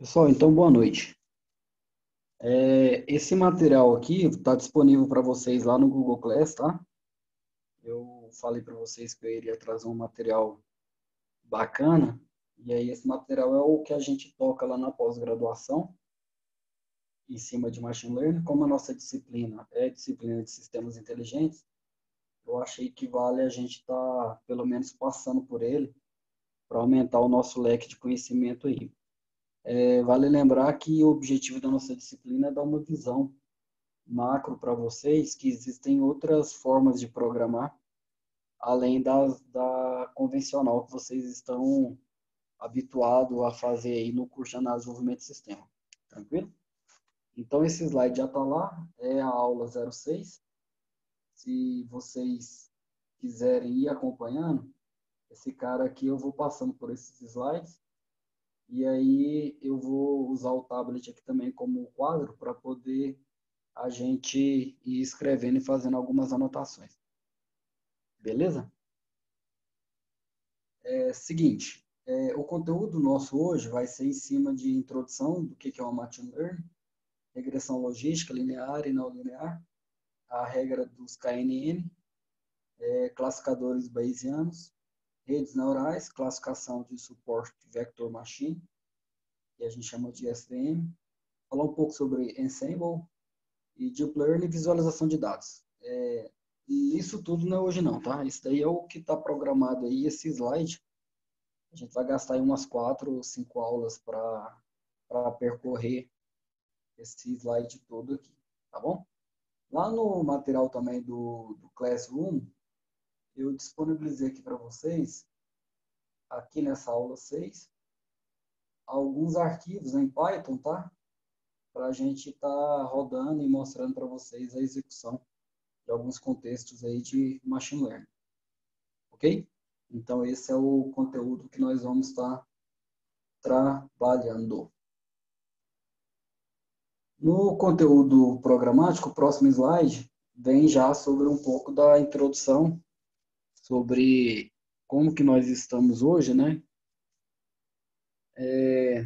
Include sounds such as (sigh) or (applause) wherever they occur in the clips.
Pessoal, então boa noite. É, esse material aqui está disponível para vocês lá no Google Class, tá? Eu falei para vocês que eu iria trazer um material bacana, e aí esse material é o que a gente toca lá na pós-graduação, em cima de Machine Learning. Como a nossa disciplina é disciplina de sistemas inteligentes, eu achei que vale a gente estar, tá, pelo menos, passando por ele, para aumentar o nosso leque de conhecimento aí. É, vale lembrar que o objetivo da nossa disciplina é dar uma visão macro para vocês que existem outras formas de programar, além da, da convencional que vocês estão habituados a fazer aí no curso de análise de desenvolvimento de sistema. Tranquilo? Então, esse slide já está lá, é a aula 06. Se vocês quiserem ir acompanhando, esse cara aqui eu vou passando por esses slides e aí eu vou usar o tablet aqui também como quadro para poder a gente ir escrevendo e fazendo algumas anotações. Beleza? É, seguinte, é, o conteúdo nosso hoje vai ser em cima de introdução do que é uma Machine Learning, regressão logística, linear e não linear, a regra dos KNN, é, classificadores bayesianos, redes neurais, classificação de suporte vector machine, que a gente chama de SVM, falar um pouco sobre Ensemble e Deep Learning e visualização de dados. É, isso tudo não é hoje não, tá? Isso daí é o que está programado aí, esse slide. A gente vai gastar aí umas quatro ou cinco aulas para percorrer esse slide todo aqui, tá bom? Lá no material também do, do Classroom, eu disponibilizei aqui para vocês, aqui nessa aula 6, alguns arquivos em Python, tá? Para a gente estar tá rodando e mostrando para vocês a execução de alguns contextos aí de Machine Learning. Ok? Então, esse é o conteúdo que nós vamos estar tá trabalhando. No conteúdo programático, o próximo slide vem já sobre um pouco da introdução sobre como que nós estamos hoje, né? É...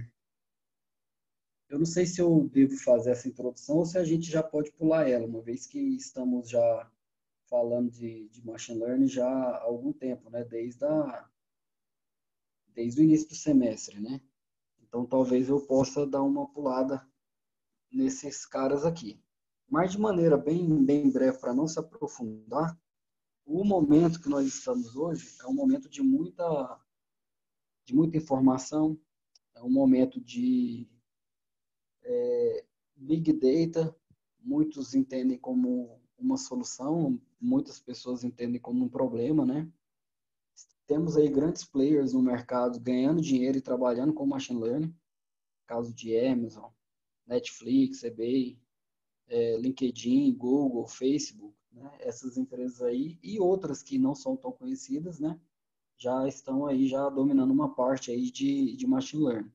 Eu não sei se eu devo fazer essa introdução ou se a gente já pode pular ela, uma vez que estamos já falando de, de machine learning já há algum tempo, né? Desde, a, desde o início do semestre, né? Então talvez eu possa dar uma pulada nesses caras aqui. Mas de maneira bem, bem breve, para não se aprofundar, o momento que nós estamos hoje é um momento de muita, de muita informação, é um momento de é, big data. Muitos entendem como uma solução, muitas pessoas entendem como um problema, né? Temos aí grandes players no mercado ganhando dinheiro e trabalhando com machine learning, caso de Amazon, Netflix, eBay, é, LinkedIn, Google, Facebook né? Essas empresas aí e outras que não são tão conhecidas, né? Já estão aí já dominando uma parte aí de, de machine learning.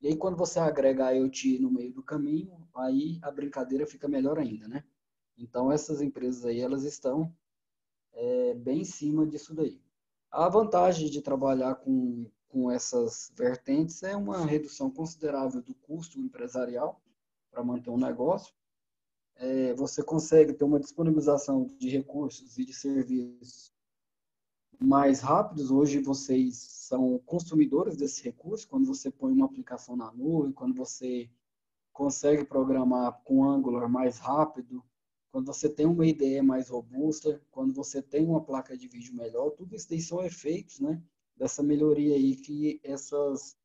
E aí quando você agrega a IoT no meio do caminho, aí a brincadeira fica melhor ainda, né? Então essas empresas aí elas estão é, bem em cima disso daí. A vantagem de trabalhar com, com essas vertentes é uma redução considerável do custo empresarial para manter um negócio é, você consegue ter uma disponibilização de recursos e de serviços mais rápidos. Hoje vocês são consumidores desse recurso, quando você põe uma aplicação na nuvem, quando você consegue programar com Angular mais rápido, quando você tem uma IDE mais robusta, quando você tem uma placa de vídeo melhor, tudo isso daí são efeitos, né, dessa melhoria aí que essas,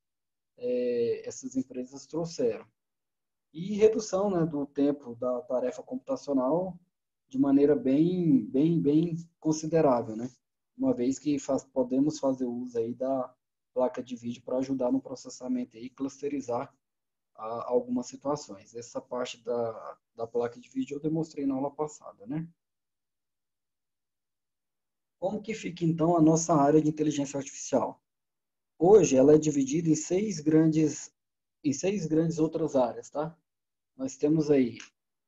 é, essas empresas trouxeram e redução né, do tempo da tarefa computacional de maneira bem, bem, bem considerável, né? Uma vez que faz, podemos fazer uso aí da placa de vídeo para ajudar no processamento e clusterizar a, algumas situações. Essa parte da, da placa de vídeo eu demonstrei na aula passada, né? Como que fica então a nossa área de inteligência artificial? Hoje ela é dividida em seis grandes em seis grandes outras áreas, tá? Nós temos aí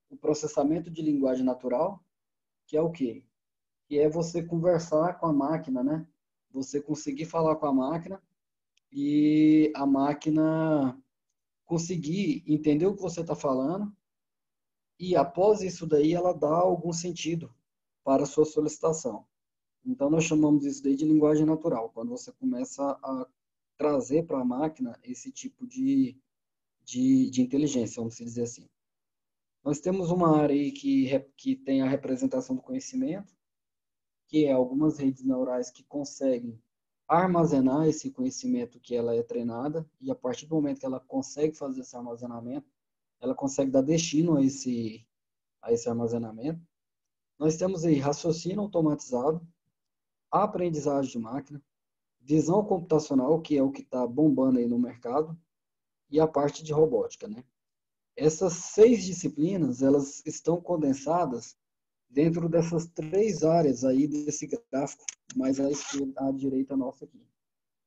o processamento de linguagem natural, que é o quê? Que é você conversar com a máquina, né? Você conseguir falar com a máquina e a máquina conseguir entender o que você está falando e após isso daí ela dá algum sentido para a sua solicitação. Então nós chamamos isso daí de linguagem natural, quando você começa a trazer para a máquina esse tipo de, de, de, inteligência, vamos dizer assim. Nós temos uma área aí que, que tem a representação do conhecimento, que é algumas redes neurais que conseguem armazenar esse conhecimento que ela é treinada e a partir do momento que ela consegue fazer esse armazenamento, ela consegue dar destino a esse a esse armazenamento. Nós temos aí raciocínio automatizado, aprendizagem de máquina, visão computacional, que é o que está bombando aí no mercado, e a parte de robótica, né? Essas seis disciplinas, elas estão condensadas dentro dessas três áreas aí desse gráfico, mais à esquerda, à direita nossa aqui.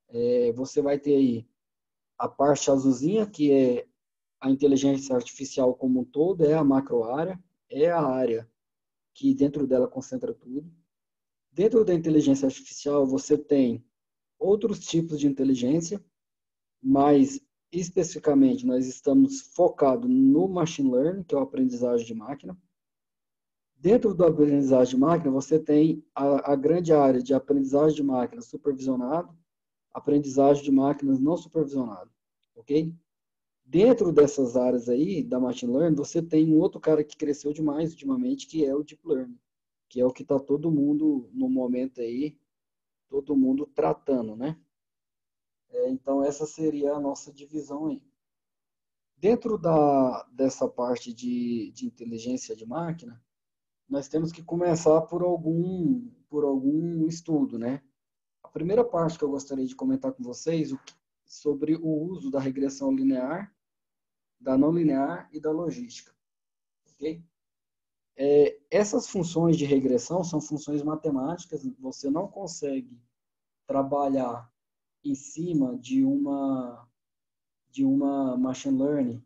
É, você vai ter aí a parte azulzinha, que é a inteligência artificial como um todo, é a macro área, é a área que dentro dela concentra tudo. Dentro da inteligência artificial, você tem outros tipos de inteligência, mas especificamente nós estamos focados no machine learning, que é o aprendizagem de máquina. Dentro do aprendizagem de máquina, você tem a, a grande área de aprendizagem de máquina supervisionado, aprendizagem de máquinas não supervisionado, ok? Dentro dessas áreas aí da machine learning, você tem um outro cara que cresceu demais ultimamente, que é o deep learning, que é o que está todo mundo no momento aí, todo mundo tratando, né? É, então essa seria a nossa divisão aí. Dentro da, dessa parte de, de inteligência de máquina, nós temos que começar por algum, por algum estudo, né? A primeira parte que eu gostaria de comentar com vocês o, sobre o uso da regressão linear, da não linear e da logística, ok? É, essas funções de regressão são funções matemáticas, você não consegue trabalhar em cima de uma de uma machine learning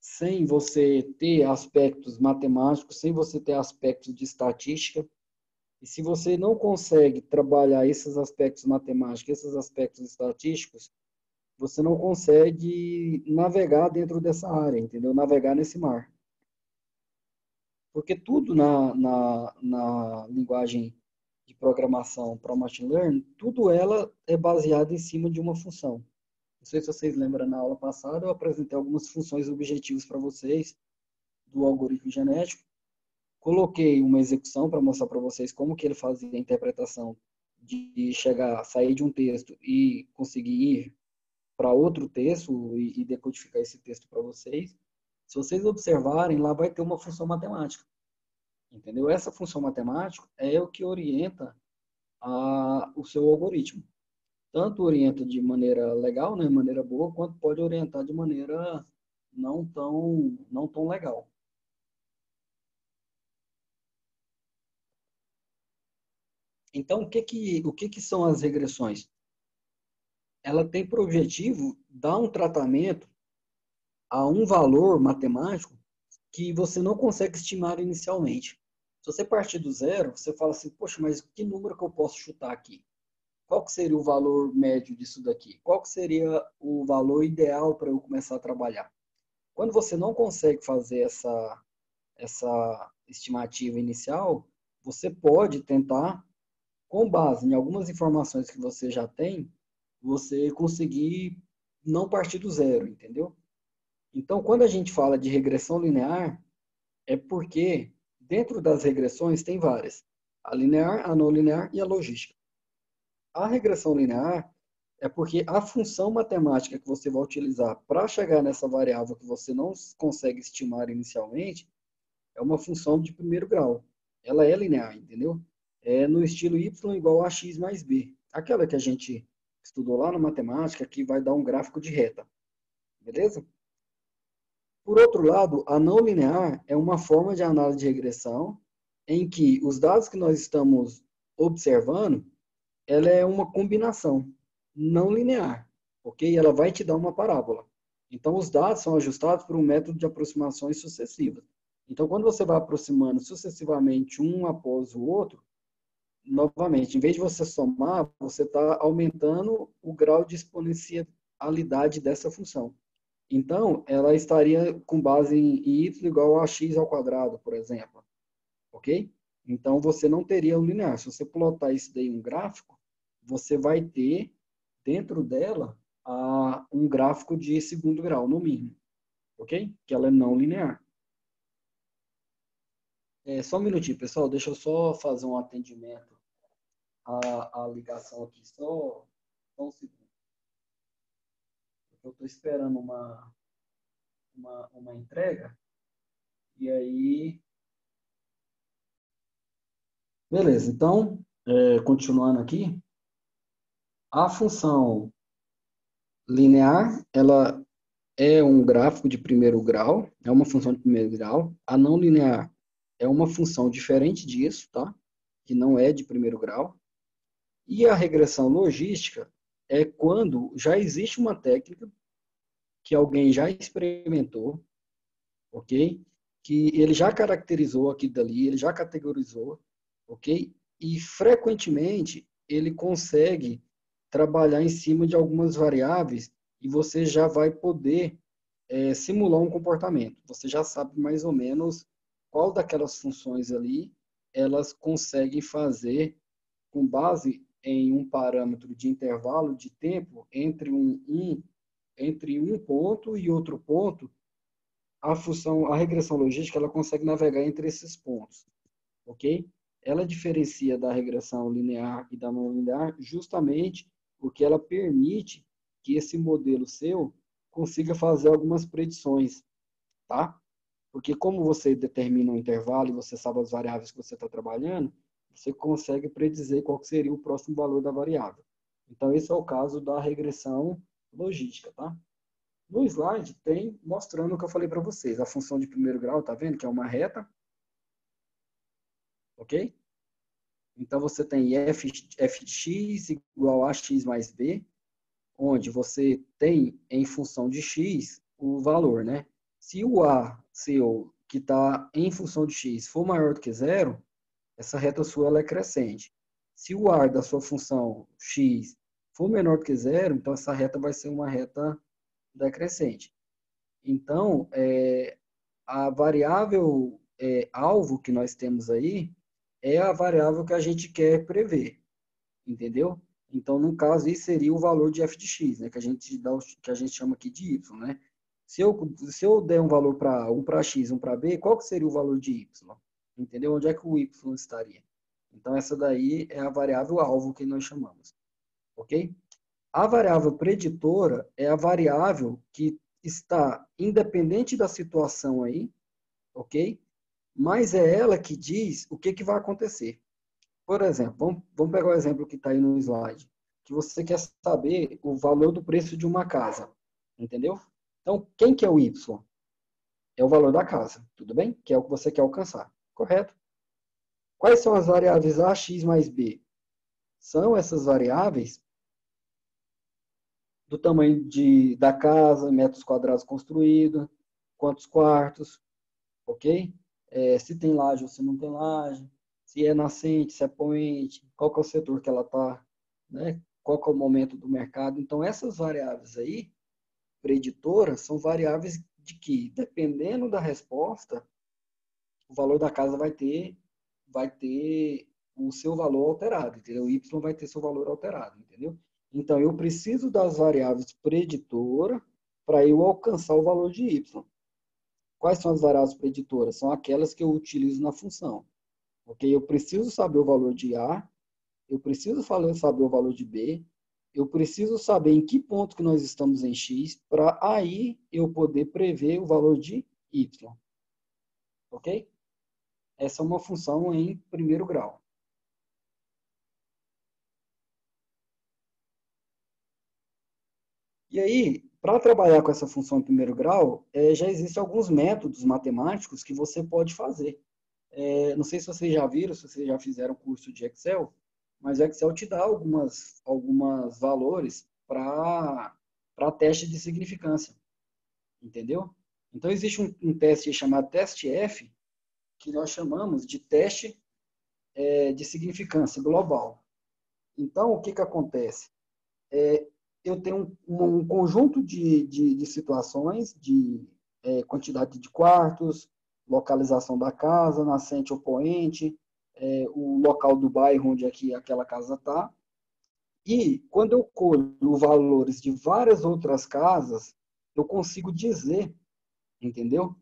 sem você ter aspectos matemáticos, sem você ter aspectos de estatística. E se você não consegue trabalhar esses aspectos matemáticos, esses aspectos estatísticos, você não consegue navegar dentro dessa área, entendeu? Navegar nesse mar. Porque tudo na, na, na linguagem de programação para machine learning, tudo ela é baseado em cima de uma função. Não sei se vocês lembram, na aula passada eu apresentei algumas funções objetivos para vocês do algoritmo genético. Coloquei uma execução para mostrar para vocês como que ele fazia a interpretação de chegar, sair de um texto e conseguir ir para outro texto e, decodificar esse texto para vocês. Se vocês observarem, lá vai ter uma função matemática. Entendeu? Essa função matemática é o que orienta a, o seu algoritmo tanto orienta de maneira legal, né, maneira boa, quanto pode orientar de maneira não tão, não tão legal. Então, o que que, o que que são as regressões? Ela tem por objetivo dar um tratamento a um valor matemático que você não consegue estimar inicialmente. Se você partir do zero, você fala assim, poxa, mas que número que eu posso chutar aqui? qual que seria o valor médio disso daqui? Qual que seria o valor ideal para eu começar a trabalhar? Quando você não consegue fazer essa, essa estimativa inicial, você pode tentar, com base em algumas informações que você já tem, você conseguir não partir do zero, entendeu? Então, quando a gente fala de regressão linear, é porque dentro das regressões tem várias: a linear, a não linear e a logística. A regressão linear é porque a função matemática que você vai utilizar para chegar nessa variável que você não consegue estimar inicialmente é uma função de primeiro grau. Ela é linear, entendeu? É no estilo y igual a x mais b. Aquela que a gente estudou lá na matemática que vai dar um gráfico de reta. Beleza? Por outro lado, a não linear é uma forma de análise de regressão em que os dados que nós estamos observando ela é uma combinação não linear, ok? Ela vai te dar uma parábola. Então, os dados são ajustados por um método de aproximações sucessivas. Então, quando você vai aproximando sucessivamente um após o outro, novamente, em vez de você somar, você está aumentando o grau de exponencialidade dessa função. Então, ela estaria com base em y igual a x ao quadrado, por exemplo. Ok? Então, você não teria um linear. Se você plotar isso daí em um gráfico, você vai ter dentro dela uh, um gráfico de segundo grau, no mínimo. Ok? Que ela é não linear. É, só um minutinho, pessoal. Deixa eu só fazer um atendimento à, à ligação aqui. Só, só um segundo. Eu estou esperando uma, uma, uma entrega. E aí. Beleza, então, é, continuando aqui. A função linear, ela é um gráfico de primeiro grau, é uma função de primeiro grau. A não linear é uma função diferente disso, tá? Que não é de primeiro grau. E a regressão logística é quando já existe uma técnica que alguém já experimentou, ok? Que ele já caracterizou aqui dali, ele já categorizou, ok? E frequentemente ele consegue trabalhar em cima de algumas variáveis e você já vai poder é, simular um comportamento. Você já sabe mais ou menos qual daquelas funções ali elas conseguem fazer com base em um parâmetro de intervalo de tempo entre um, um entre um ponto e outro ponto, a função, a regressão logística, ela consegue navegar entre esses pontos, ok? Ela diferencia da regressão linear e da não linear justamente porque ela permite que esse modelo seu consiga fazer algumas predições, tá? Porque como você determina um intervalo e você sabe as variáveis que você está trabalhando, você consegue predizer qual seria o próximo valor da variável. Então, esse é o caso da regressão logística, tá? No slide tem mostrando o que eu falei para vocês. A função de primeiro grau, tá vendo? Que é uma reta. Ok? Então, você tem f, f de x igual a x mais b, onde você tem, em função de x, o valor, né? Se o a seu, que está em função de x, for maior do que zero, essa reta sua ela é crescente. Se o ar da sua função x for menor do que zero, então essa reta vai ser uma reta decrescente. Então, é, a variável é, alvo que nós temos aí é a variável que a gente quer prever, entendeu? Então, no caso, isso seria o valor de f de x, né, que a gente dá, que a gente chama aqui de y, né? Se eu, se eu der um valor para um para x, um para b, qual que seria o valor de y? Entendeu? Onde é que o y estaria? Então, essa daí é a variável alvo que nós chamamos. Ok? A variável preditora é a variável que está independente da situação aí, ok? Mas é ela que diz o que, que vai acontecer. Por exemplo, vamos, vamos pegar o exemplo que está aí no slide, que você quer saber o valor do preço de uma casa, entendeu? Então, quem que é o Y? É o valor da casa, tudo bem? Que é o que você quer alcançar, correto? Quais são as variáveis A, X mais B? São essas variáveis do tamanho de, da casa, metros quadrados construídos, quantos quartos, ok? É, se tem laje ou se não tem laje, se é nascente, se é poente, qual é o setor que ela está, né? qual é o momento do mercado. Então, essas variáveis aí, preditoras, são variáveis de que, dependendo da resposta, o valor da casa vai ter, vai ter o seu valor alterado, entendeu? O Y vai ter seu valor alterado, entendeu? Então, eu preciso das variáveis preditora para eu alcançar o valor de y. Quais são as variáveis preditoras? São aquelas que eu utilizo na função. Ok? Eu preciso saber o valor de A, eu preciso saber o valor de B, eu preciso saber em que ponto que nós estamos em X, para aí eu poder prever o valor de Y. Ok? Essa é uma função em primeiro grau. E aí, para trabalhar com essa função em primeiro grau, é, já existem alguns métodos matemáticos que você pode fazer. É, não sei se vocês já viram, se vocês já fizeram curso de Excel, mas o Excel te dá algumas, algumas valores para teste de significância. Entendeu? Então, existe um, um, teste chamado teste F, que nós chamamos de teste é, de significância global. Então, o que, que acontece? É, eu tenho um, um conjunto de, de, de, situações, de é, quantidade de quartos, localização da casa, nascente ou poente, é, o local do bairro onde aqui aquela casa está. E quando eu colho valores de várias outras casas, eu consigo dizer, entendeu?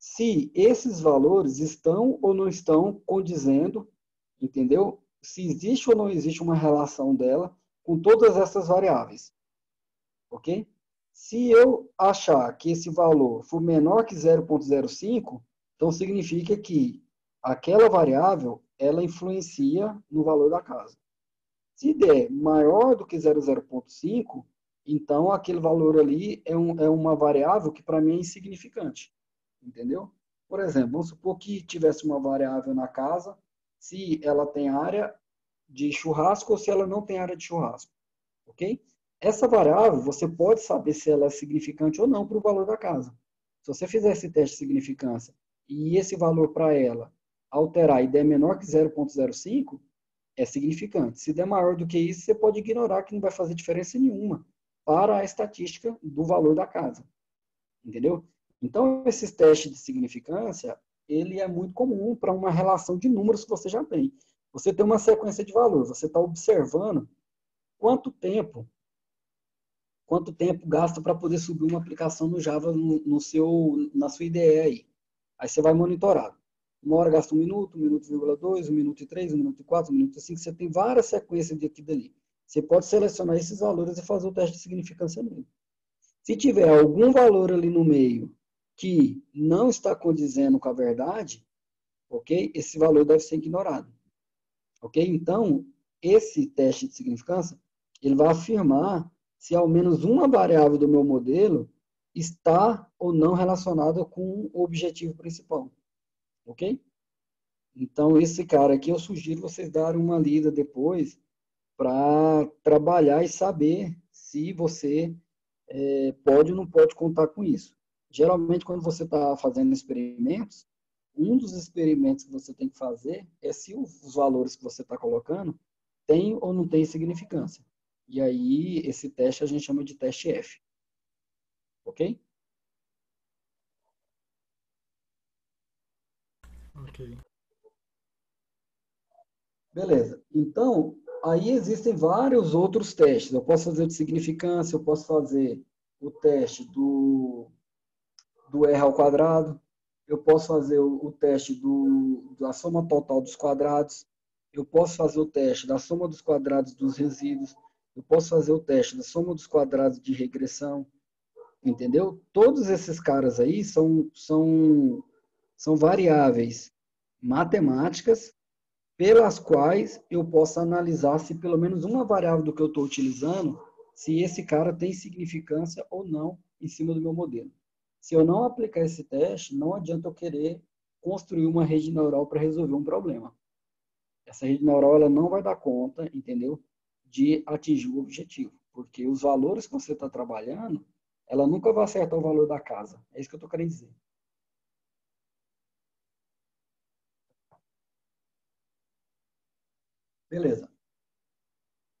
Se esses valores estão ou não estão condizendo, entendeu? Se existe ou não existe uma relação dela com todas essas variáveis. Ok? Se eu achar que esse valor for menor que 0,05, então significa que aquela variável ela influencia no valor da casa. Se der maior do que 0,0.5, então aquele valor ali é, um, é uma variável que para mim é insignificante. Entendeu? Por exemplo, vamos supor que tivesse uma variável na casa, se ela tem área de churrasco ou se ela não tem área de churrasco. Ok? Essa variável, você pode saber se ela é significante ou não para o valor da casa. Se você fizer esse teste de significância e esse valor para ela alterar e der menor que 0,05, é significante. Se der maior do que isso, você pode ignorar que não vai fazer diferença nenhuma para a estatística do valor da casa. Entendeu? Então, esses testes de significância, ele é muito comum para uma relação de números que você já tem. Você tem uma sequência de valor, você está observando quanto tempo quanto tempo gasta para poder subir uma aplicação no Java no, no, seu, na sua IDE aí. Aí você vai monitorar. Uma hora gasta um minuto, um minuto vírgula dois, um minuto e três, um minuto e quatro, um minuto e cinco. Você tem várias sequências de aqui dali. Você pode selecionar esses valores e fazer o teste de significância nele. Se tiver algum valor ali no meio que não está condizendo com a verdade, ok? Esse valor deve ser ignorado. Ok? Então, esse teste de significância, ele vai afirmar se ao menos uma variável do meu modelo está ou não relacionada com o objetivo principal ok? Então, esse cara aqui, eu sugiro vocês darem uma lida depois para trabalhar e saber se você é, pode ou não pode contar com isso. Geralmente, quando você está fazendo experimentos, um dos experimentos que você tem que fazer é se os valores que você está colocando têm ou não têm significância. E aí, esse teste a gente chama de teste F. Ok? Ok. Beleza. Então, aí existem vários outros testes. Eu posso fazer de significância, eu posso fazer o teste do, do R ao quadrado, eu posso fazer o, teste do, da soma total dos quadrados, eu posso fazer o teste da soma dos quadrados dos resíduos, eu posso fazer o teste da soma dos quadrados de regressão, entendeu? Todos esses caras aí são, são são variáveis matemáticas pelas quais eu posso analisar se pelo menos uma variável do que eu estou utilizando, se esse cara tem significância ou não em cima do meu modelo. Se eu não aplicar esse teste, não adianta eu querer construir uma rede neural para resolver um problema. Essa rede neural ela não vai dar conta, entendeu, de atingir o objetivo, porque os valores que você está trabalhando, ela nunca vai acertar o valor da casa. É isso que eu estou querendo dizer. Beleza.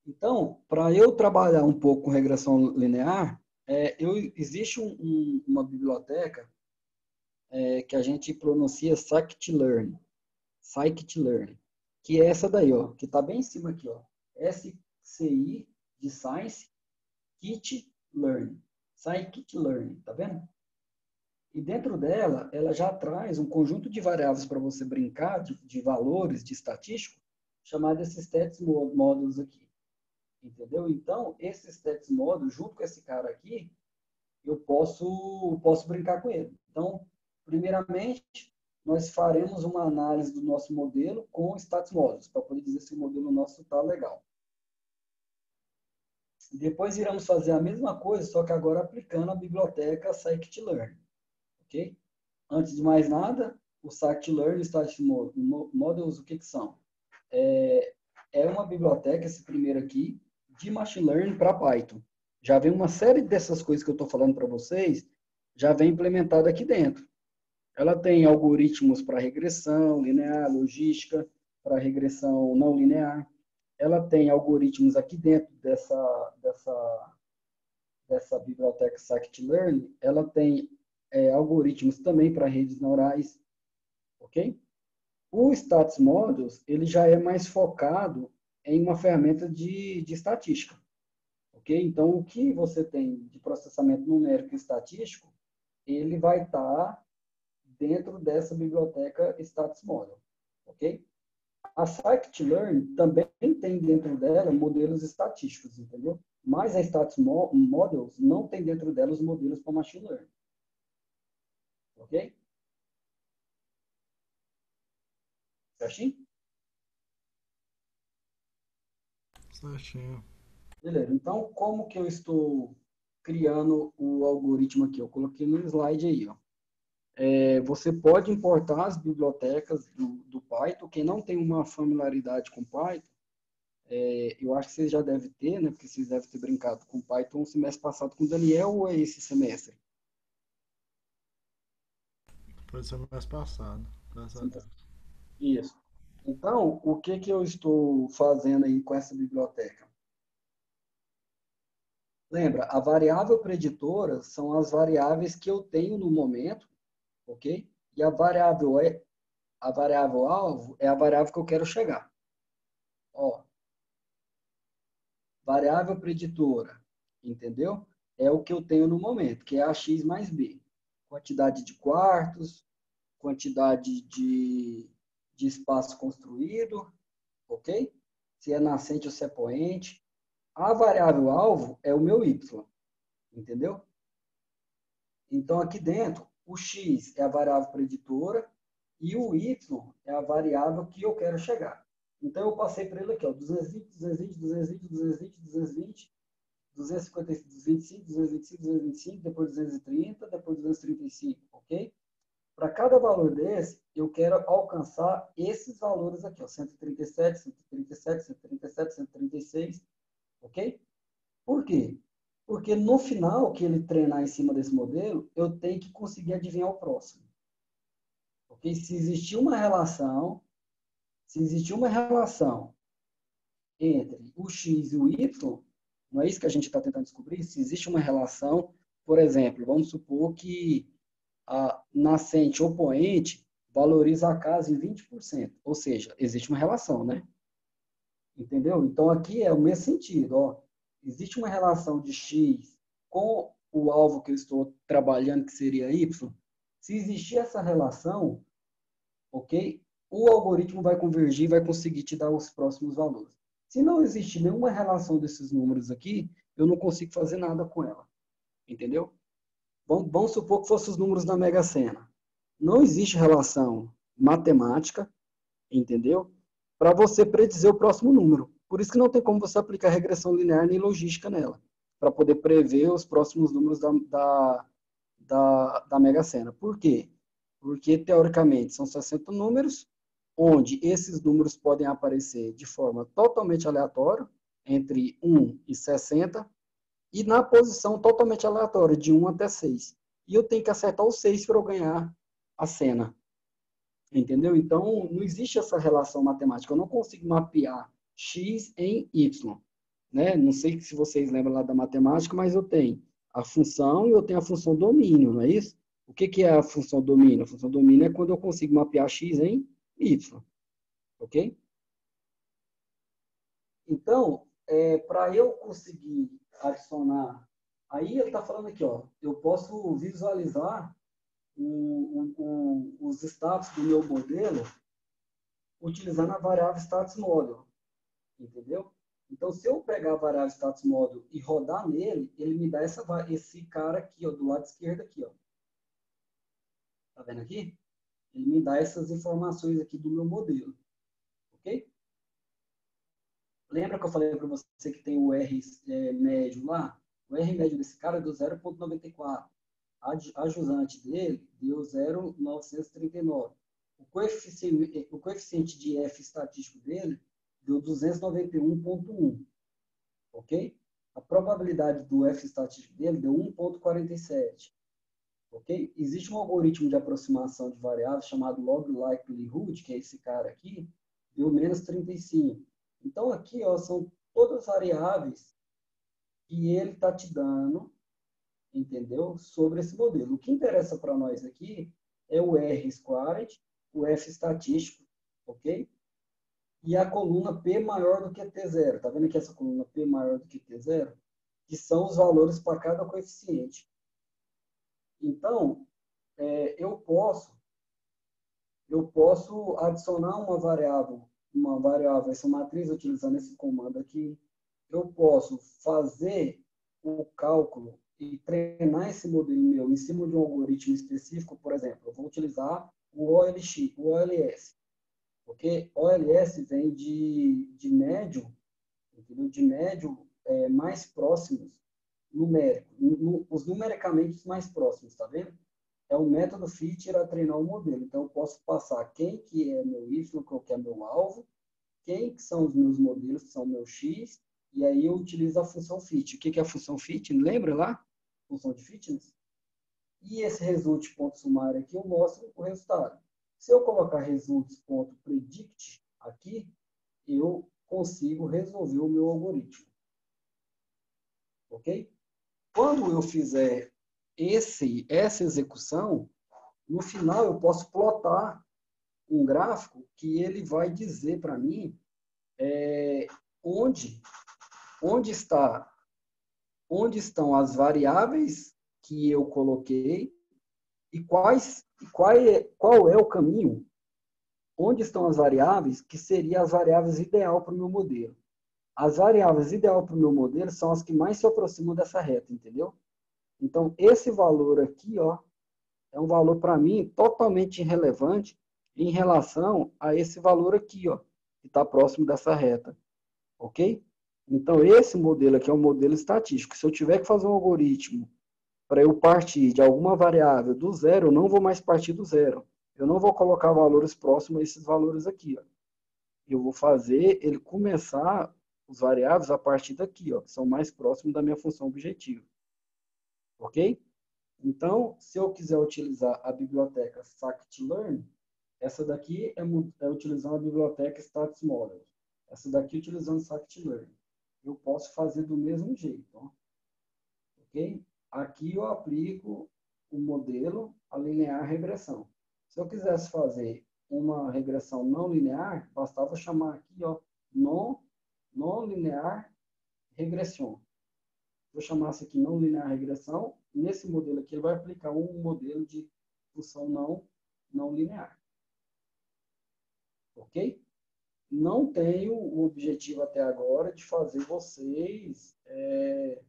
Então, para eu trabalhar um pouco com regressão linear, é, eu, existe um, um, uma biblioteca é, que a gente pronuncia scikit-learn, scikit-learn, que é essa daí, ó, que está bem em cima aqui, ó, SCI de Science, Kit Learn, scikit-learn, tá vendo? E dentro dela, ela já traz um conjunto de variáveis para você brincar, de, de valores, de estatístico, chamado esses stats módulos aqui. Entendeu? Então, esses stats módulos, junto com esse cara aqui, eu posso, posso brincar com ele. Então, primeiramente, nós faremos uma análise do nosso modelo com status módulos, para poder dizer se o modelo nosso está legal. Depois iremos fazer a mesma coisa, só que agora aplicando a biblioteca scikit-learn. Ok? Antes de mais nada, o scikit-learn e o status models, o que, que são? é, é uma biblioteca, esse primeiro aqui, de Machine Learning para Python. Já vem uma série dessas coisas que eu estou falando para vocês, já vem implementada aqui dentro. Ela tem algoritmos para regressão linear, logística, para regressão não linear. Ela tem algoritmos aqui dentro dessa, dessa, dessa biblioteca scikit-learn, ela tem é, algoritmos também para redes neurais, ok? O Stats Models, ele já é mais focado em uma ferramenta de, de estatística, ok? Então, o que você tem de processamento numérico e estatístico, ele vai estar tá dentro dessa biblioteca Stats Model, ok? A Scikit-Learn também tem dentro dela modelos estatísticos, entendeu? Mas a Stats Models não tem dentro dela os modelos para Machine Learning. Ok? Certinho? Certinho. Beleza. Então, como que eu estou criando o algoritmo aqui? Eu coloquei no slide aí, ó. É, você pode importar as bibliotecas do, do, Python. Quem não tem uma familiaridade com Python, é, eu acho que vocês já devem ter, né? Porque vocês devem ter brincado com Python semestre passado com o Daniel ou é esse semestre? Foi semestre passado, graças a Deus. Isso. Então, o que, que eu estou fazendo aí com essa biblioteca? Lembra, a variável preditora são as variáveis que eu tenho no momento ok? E a variável é a variável alvo é a variável que eu quero chegar. Ó, variável preditora, entendeu? É o que eu tenho no momento, que é a x mais b. Quantidade de quartos, quantidade de, de espaço construído, ok? Se é nascente ou se é poente. A variável alvo é o meu y, entendeu? Então, aqui dentro, o x é a variável preditora e o y é a variável que eu quero chegar. Então, eu passei para ele aqui, ó, 220, 220, 220, 220, 220, 255, 225, 225, 225, depois 230, depois 235, ok? Para cada valor desse, eu quero alcançar esses valores aqui, ó, 137, 137, 137, 136, ok? Por quê? Porque no final que ele treinar em cima desse modelo, eu tenho que conseguir adivinhar o próximo. Porque se existir uma relação, se existir uma relação entre o x e o y, não é isso que a gente está tentando descobrir? Se existe uma relação, por exemplo, vamos supor que a nascente opoente valoriza a casa em 20%. Ou seja, existe uma relação, né? Entendeu? Então, aqui é o mesmo sentido. Ó existe uma relação de x com o alvo que eu estou trabalhando, que seria y, se existir essa relação, ok? O algoritmo vai convergir e vai conseguir te dar os próximos valores. Se não existe nenhuma relação desses números aqui, eu não consigo fazer nada com ela. Entendeu? Vamos, vamos supor que fossem os números da Mega Sena. Não existe relação matemática, entendeu? Para você predizer o próximo número. Por isso que não tem como você aplicar regressão linear nem logística nela, para poder prever os próximos números da, da, da, da Mega Sena. Por quê? Porque, teoricamente, são 60 números, onde esses números podem aparecer de forma totalmente aleatória, entre 1 e 60, e na posição totalmente aleatória, de 1 até 6. E eu tenho que acertar o 6 para eu ganhar a cena. Entendeu? Então, não existe essa relação matemática. Eu não consigo mapear x em y. Né? Não sei se vocês lembram lá da matemática, mas eu tenho a função e eu tenho a função domínio, não é isso? O que, que é a função domínio? A função domínio é quando eu consigo mapear x em y. Ok? Então, é, para eu conseguir adicionar, aí ele está falando aqui, ó, eu posso visualizar o, o, o, os status do meu modelo utilizando a variável status model entendeu? Então, se eu pegar a variável status modo e rodar nele, ele me dá essa, esse cara aqui, ó, do lado esquerdo aqui, ó. Tá vendo aqui? Ele me dá essas informações aqui do meu modelo. Ok? Lembra que eu falei para você que tem o R é, médio lá? O R médio desse cara deu 0,94. A jusante dele deu 0,939. O coeficiente, o coeficiente de F estatístico dele deu 291.1, ok? A probabilidade do F estatístico dele deu 1.47, ok? Existe um algoritmo de aproximação de variáveis chamado log likelihood, que é esse cara aqui, deu menos 35. Então, aqui ó, são todas variáveis que ele está te dando entendeu? Sobre esse modelo. O que interessa para nós aqui é o R squared, o F estatístico, ok? E a coluna P maior do que T0. Tá vendo aqui essa coluna P maior do que T0? Que são os valores para cada coeficiente. Então, é, eu posso eu posso adicionar uma variável, uma variável, essa matriz utilizando esse comando aqui. Eu posso fazer o cálculo e treinar esse modelo meu em cima de um algoritmo específico, por exemplo, eu vou utilizar o OLX, o OLS. Porque OLS vem de, de médio, de médio é, mais próximos, numérico, os numericamente mais próximos, tá vendo? É o método fit a treinar o modelo. Então, eu posso passar quem que é meu Y, qual que é meu alvo, quem que são os meus modelos, que são meu X, e aí eu utilizo a função fit. O que, que é a função fit? Lembra lá? Função de fitness? E esse result ponto sumário aqui eu mostro o resultado. Se eu colocar results.predict aqui, eu consigo resolver o meu algoritmo. Ok? Quando eu fizer esse, essa execução, no final eu posso plotar um gráfico que ele vai dizer para mim é, onde, onde está onde estão as variáveis que eu coloquei e quais qual é, qual é o caminho, onde estão as variáveis, que seria as variáveis ideal para o meu modelo. As variáveis ideal para o meu modelo são as que mais se aproximam dessa reta, entendeu? Então, esse valor aqui, ó, é um valor para mim totalmente irrelevante em relação a esse valor aqui, ó, que está próximo dessa reta. Ok? Então, esse modelo aqui é um modelo estatístico. Se eu tiver que fazer um algoritmo para eu partir de alguma variável do zero, eu não vou mais partir do zero. Eu não vou colocar valores próximos a esses valores aqui. Ó. Eu vou fazer ele começar os variáveis a partir daqui, ó, que são mais próximos da minha função objetivo. Ok? Então, se eu quiser utilizar a biblioteca scikit-learn, essa daqui é, é utilizando a biblioteca Stats Model. Essa daqui utilizando scikit-learn. Eu posso fazer do mesmo jeito. Ó. Ok? Aqui eu aplico o modelo a linear regressão. Se eu quisesse fazer uma regressão não linear, bastava chamar aqui, ó, non, non linear regression. Se eu chamasse aqui não linear regressão, nesse modelo aqui ele vai aplicar um modelo de função não, não linear. Ok? Não tenho o objetivo até agora de fazer vocês é,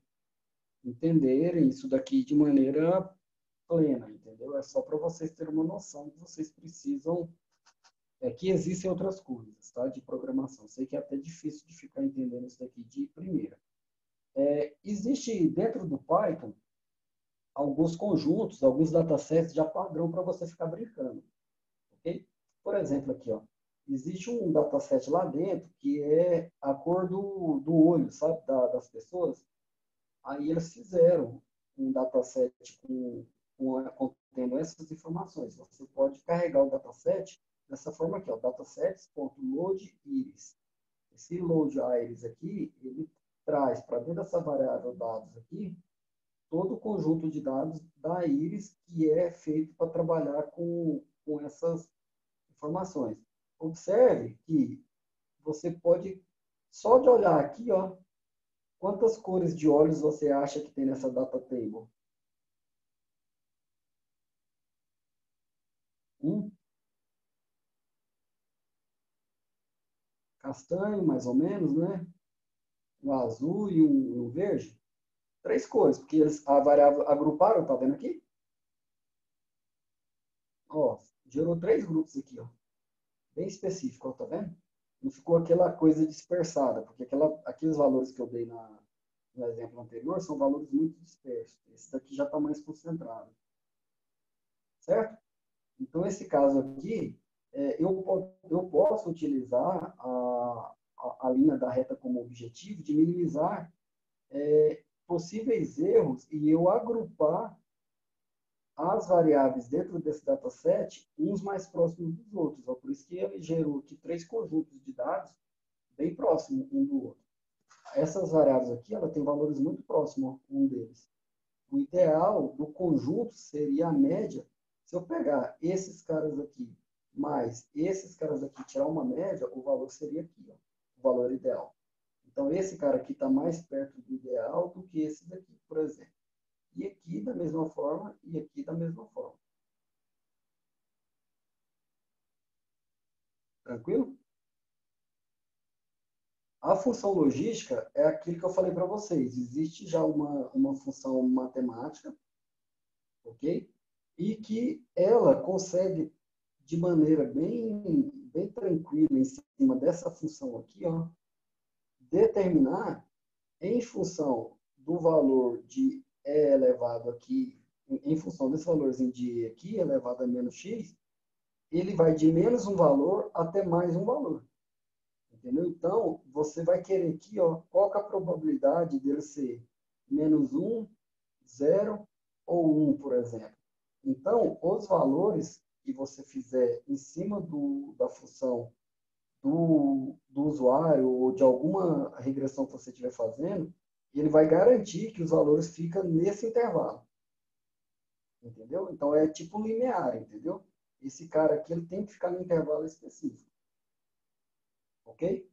entenderem isso daqui de maneira plena, entendeu? É só para vocês terem uma noção que vocês precisam, é, que existem outras coisas, tá? De programação. Sei que é até difícil de ficar entendendo isso daqui de primeira. É, existe dentro do Python alguns conjuntos, alguns datasets já padrão para você ficar brincando, ok? Por exemplo, aqui, ó, existe um dataset lá dentro que é a cor do, do olho, sabe, da, das pessoas. Aí eles fizeram um dataset com, com, contendo essas informações. Você pode carregar o dataset dessa forma aqui, ó. Esse load iris aqui, ele traz para dentro dessa variável dados aqui, todo o conjunto de dados da iris que é feito para trabalhar com, com essas informações. Observe que você pode, só de olhar aqui, ó, Quantas cores de olhos você acha que tem nessa data table? Um? Castanho, mais ou menos, né? Um azul e um, um verde. Três cores, porque eles, a variável agruparam, tá vendo aqui? Ó, gerou três grupos aqui, ó. Bem específico, ó, tá vendo? não ficou aquela coisa dispersada, porque aquela, aqueles valores que eu dei na, no exemplo anterior são valores muito dispersos. Esse daqui já está mais concentrado. Certo? Então, esse caso aqui, é, eu, eu posso utilizar a, a, linha da reta como objetivo de minimizar é, possíveis erros e eu agrupar as variáveis dentro desse dataset, uns mais próximos dos outros. Ó, por isso que ele gerou aqui três conjuntos de dados bem próximos um do outro. Essas variáveis aqui, ela tem valores muito próximos um deles. o ideal do conjunto seria a média. Se eu pegar esses caras aqui mais esses caras aqui tirar uma média, o valor seria aqui, ó, valor ideal. Então, esse cara aqui está mais perto do ideal do que esse daqui, por exemplo. E aqui da mesma forma, e aqui da mesma forma. Tranquilo? A função logística é aquilo que eu falei para vocês. Existe já uma, uma função matemática, ok? E que ela consegue, de maneira bem, bem tranquila, em cima dessa função aqui, ó, determinar, em função do valor de E elevado aqui, em função desse valorzinho de E aqui, elevado a menos X, ele vai de menos um valor até mais um valor. Entendeu? Então, você vai querer aqui, ó, qual é a probabilidade dele ser menos 1, 0 ou 1, por exemplo. Então, os valores que você fizer em cima do, da função do, do usuário ou de alguma regressão que você estiver fazendo, ele vai garantir que os valores ficam nesse intervalo. Entendeu? Então, é tipo linear, entendeu? Esse cara aqui ele tem que ficar no intervalo específico. Ok?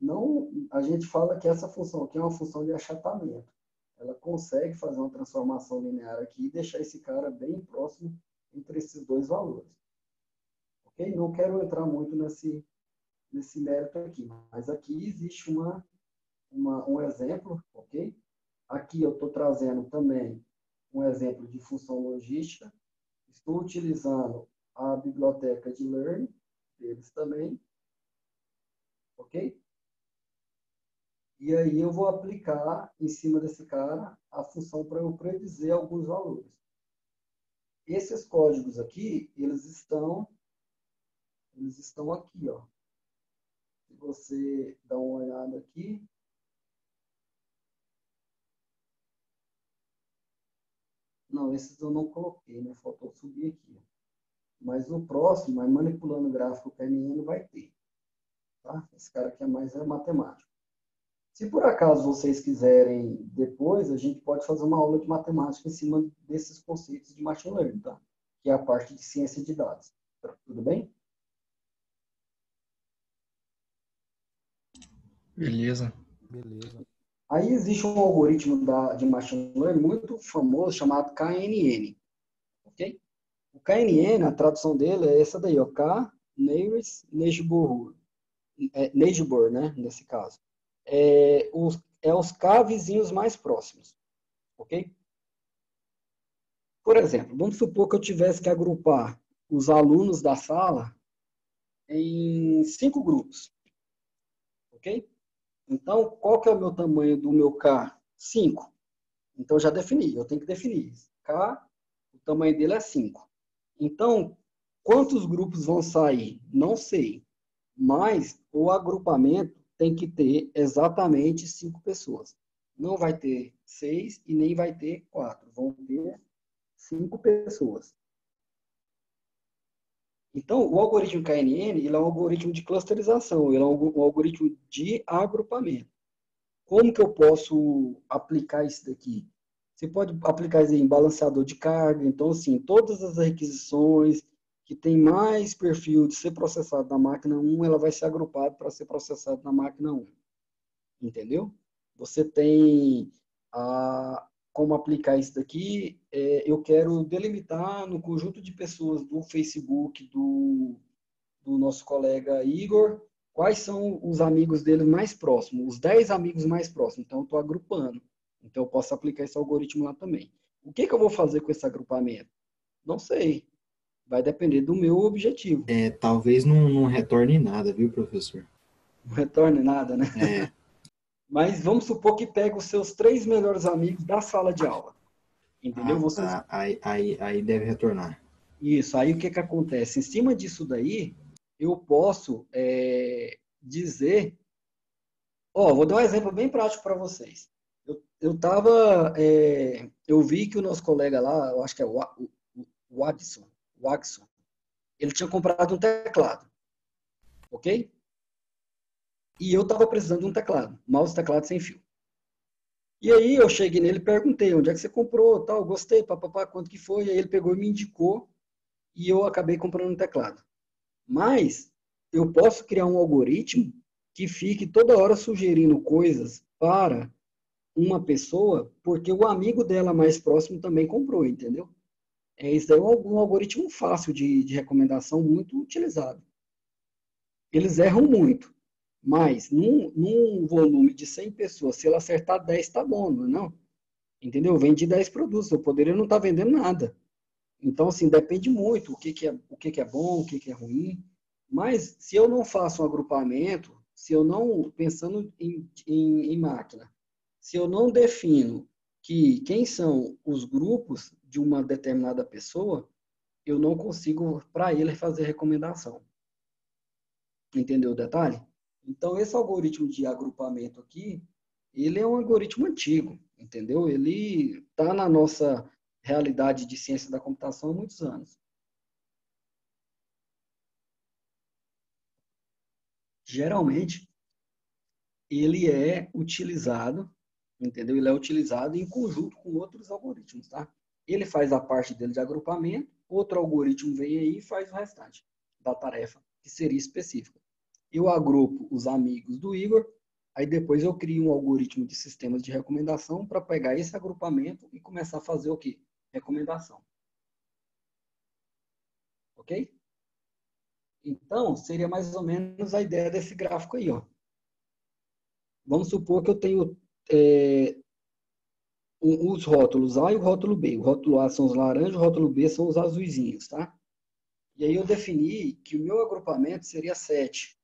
Não, a gente fala que essa função aqui é uma função de achatamento. Ela consegue fazer uma transformação linear aqui e deixar esse cara bem próximo entre esses dois valores. Ok? Não quero entrar muito nesse, nesse mérito aqui, mas aqui existe uma, uma um exemplo, ok? Aqui eu estou trazendo também um exemplo de função logística. Estou utilizando a biblioteca de Learn deles também. Ok? E aí eu vou aplicar em cima desse cara a função para eu predizer alguns valores. Esses códigos aqui, eles estão eles estão aqui, ó. Se você dá uma olhada aqui, Não, esses eu não coloquei, né? Faltou subir aqui. Mas no próximo, mas manipulando o gráfico PNN vai ter. Tá? Esse cara aqui é mais é matemático. Se por acaso vocês quiserem depois, a gente pode fazer uma aula de matemática em cima desses conceitos de machine learning, tá? Que é a parte de ciência de dados. Tá? Tudo bem? Beleza. Beleza. Aí existe um algoritmo da, de machine learning muito famoso chamado KNN. Ok? O KNN, a tradução dele é essa daí, ó, K, Nearest Neighbor, é, Neighbor, né, nesse caso. É os, é os K vizinhos mais próximos, ok? Por exemplo, vamos supor que eu tivesse que agrupar os alunos da sala em cinco grupos, ok? Então, qual que é o meu tamanho do meu K? 5. Então, já defini, eu tenho que definir. K, o tamanho dele é 5. Então, quantos grupos vão sair? Não sei. Mas o agrupamento tem que ter exatamente cinco pessoas. Não vai ter seis e nem vai ter quatro. Vão ter cinco pessoas. Então, o algoritmo KNN ele é um algoritmo de clusterização, ele é um algoritmo de agrupamento. Como que eu posso aplicar isso daqui? Você pode aplicar isso em balanceador de carga. Então, assim, todas as requisições que tem mais perfil de ser processado na máquina 1, ela vai ser agrupada para ser processado na máquina 1. Entendeu? Você tem a, como aplicar isso daqui. É, eu quero delimitar no conjunto de pessoas do Facebook do, do nosso colega Igor, quais são os amigos dele mais próximos, os 10 amigos mais próximos. Então, eu estou agrupando. Então, eu posso aplicar esse algoritmo lá também. O que, que eu vou fazer com esse agrupamento? Não sei. Vai depender do meu objetivo. É, talvez não, não retorne nada, viu, professor? Não retorne nada, né? É. (laughs) Mas vamos supor que pega os seus três melhores amigos da sala de aula. Entendeu? Ah, Vocês... tá. aí, aí, aí deve retornar. Isso. Aí o que, que acontece? Em cima disso daí, eu posso é, dizer. Ó, vou dar um exemplo bem prático para vocês eu tava, é, eu vi que o nosso colega lá, eu acho que é o, o, o Adson, o Axon, ele tinha comprado um teclado, ok? E eu estava precisando de um teclado, mouse teclado sem fio. E aí eu cheguei nele e perguntei, onde é que você comprou, tal, gostei, papapá, quanto que foi? E aí ele pegou e me indicou e eu acabei comprando um teclado. Mas eu posso criar um algoritmo que fique toda hora sugerindo coisas para uma pessoa, porque o amigo dela mais próximo também comprou, entendeu? É, isso é um, algoritmo fácil de, de recomendação, muito utilizado. Eles erram muito, mas num, num, volume de 100 pessoas, se ela acertar 10, tá bom, não é não? Entendeu? Eu vendi 10 produtos, eu poderia não estar tá vendendo nada. Então, assim, depende muito o que, que, é, o que, que é bom, o que, que é ruim. Mas se eu não faço um agrupamento, se eu não, pensando em, em, em máquina, se eu não defino que quem são os grupos de uma determinada pessoa, eu não consigo, para ele, fazer recomendação. Entendeu o detalhe? Então, esse algoritmo de agrupamento aqui, ele é um algoritmo antigo, entendeu? Ele está na nossa realidade de ciência da computação há muitos anos. Geralmente, ele é utilizado, entendeu? Ele é utilizado em conjunto com outros algoritmos, tá? Ele faz a parte dele de agrupamento, outro algoritmo vem aí e faz o restante da tarefa, que seria específica. Eu agrupo os amigos do Igor, aí depois eu crio um algoritmo de sistemas de recomendação para pegar esse agrupamento e começar a fazer o quê? recomendação. Ok? Então, seria mais ou menos a ideia desse gráfico aí. Ó. Vamos supor que eu tenho é, os rótulos A e o rótulo B. O rótulo A são os laranjas, o rótulo B são os azuisinhos, tá? E aí eu defini que o meu agrupamento seria 7.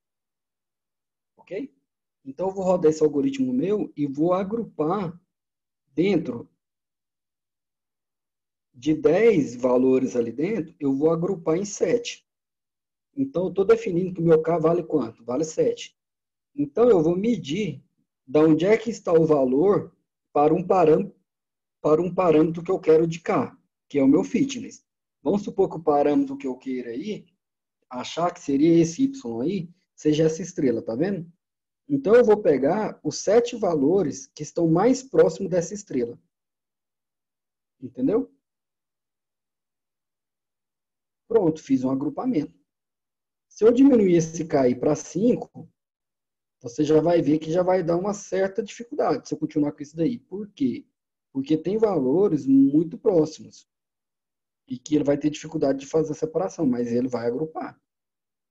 Ok? Então, eu vou rodar esse algoritmo meu e vou agrupar dentro de 10 valores ali dentro, eu vou agrupar em 7. Então, eu estou definindo que o meu K vale quanto? Vale 7. Então, eu vou medir de onde é que está o valor para um parâmetro, para um parâmetro que eu quero de K, que é o meu fitness. Vamos supor que o parâmetro que eu queira aí, achar que seria esse Y aí, seja essa estrela, tá vendo? Então, eu vou pegar os sete valores que estão mais próximos dessa estrela. Entendeu? Pronto, fiz um agrupamento. Se eu diminuir esse KI para 5, você já vai ver que já vai dar uma certa dificuldade se eu continuar com isso daí. Por quê? Porque tem valores muito próximos. E que ele vai ter dificuldade de fazer a separação, mas ele vai agrupar.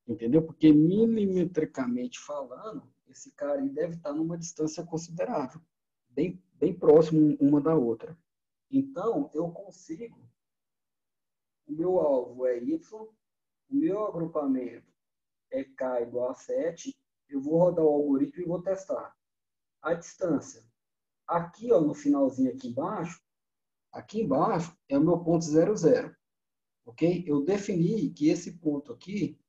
Entendeu? Porque milimetricamente falando, esse cara deve estar numa distância considerável, bem, bem próximo uma da outra. Então, eu consigo o meu alvo é Y, o meu agrupamento é K igual a 7, eu vou rodar o algoritmo e vou testar. A distância. Aqui, ó, no finalzinho aqui embaixo, aqui embaixo é o meu ponto 00. Ok? Eu defini que esse ponto aqui,